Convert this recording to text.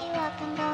You up and go.